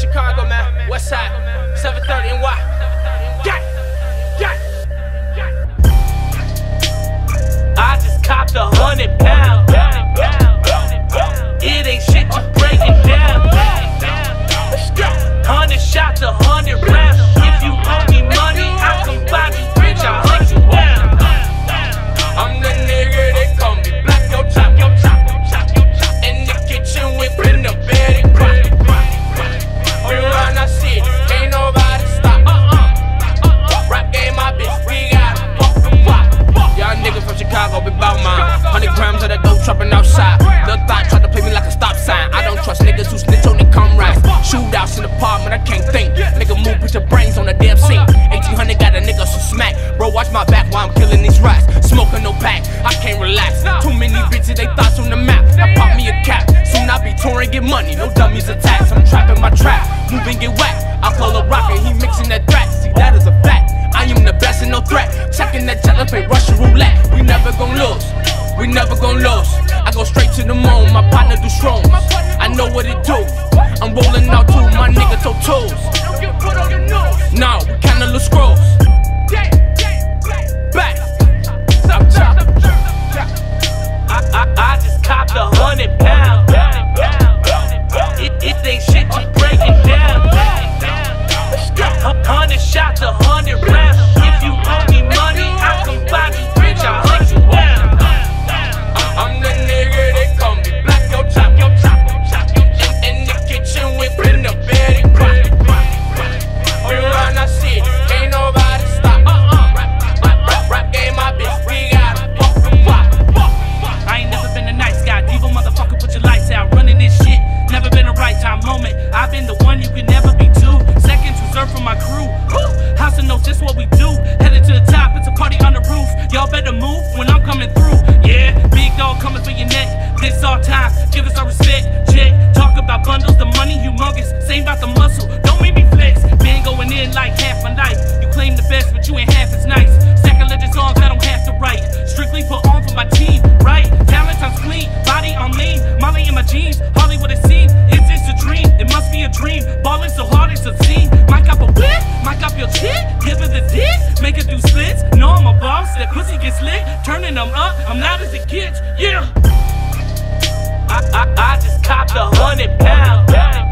Chicago, man. West side, 730 and why? Get, Yeah, yeah. I just copped a hundred pounds. Money. No dummies attacks. I'm trapping my trap. Moving, get whacked. I call a rocket, he mixing that threat. See, that is a fact. I am the best and no threat. Checking that jello play Russian roulette. We never gon' lose. We never gon' lose. I go straight to the moon. My partner do strong. I know what it do. I'm rolling out too. My nigga toe toes. Now, we kinda look. Y'all better move when I'm coming through. Yeah, big dog coming for your neck. This all time, give us our respect. Check, talk about bundles, the money humongous. Same about the muscle, make it through slits. No, I'm a boss, that pussy gets lit. Turning them up, I'm loud as it gets, yeah. I, I, I just copped a hundred pounds.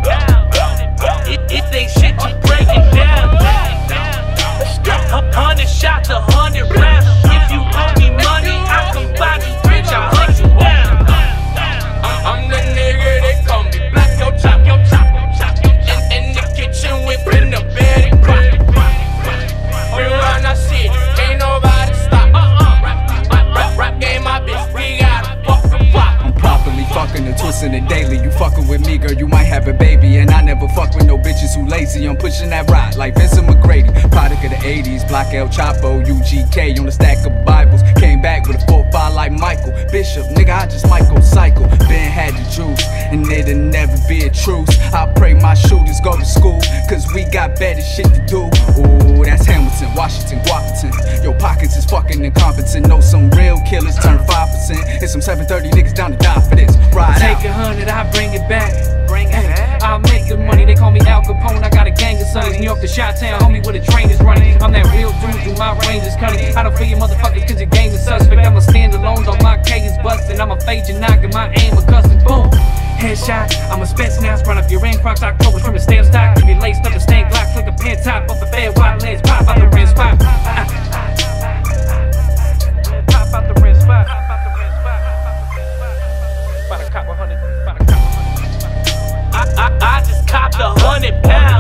Girl, you might have a baby. And I never fuck with no bitches who lazy. I'm pushing that rock like Vincent McGrady. Product of the 80s, Block El Chapo, UGK on the stack of Bibles. Came back with a 4-5 like Michael Bishop. Nigga, I just might go cycle. Ben had the juice, and it'll never be a truce. I pray my shooters go to school, cause we got better shit to do. Ooh, that's Washington, Washington. Your pockets is fucking incompetent. Know some real killers turn 5%. It's some 730 niggas down to die for this. Ride Take out. a hundred, I bring it back. Bring it back. I'll make good money. They call me Al Capone. I got a gang of sons. New York to Shot Town. Homie, where the train is running. I'm that real dude. Do my range is cunning. I don't feel your motherfuckers cause your game is suspect. I'm a standalone. Though my K is busting. I'm a fade your knock and my aim a custom. Boom. Headshot. I'm a spets now. Run up your ring. Crocs October from the stamp stock. a hundred pounds.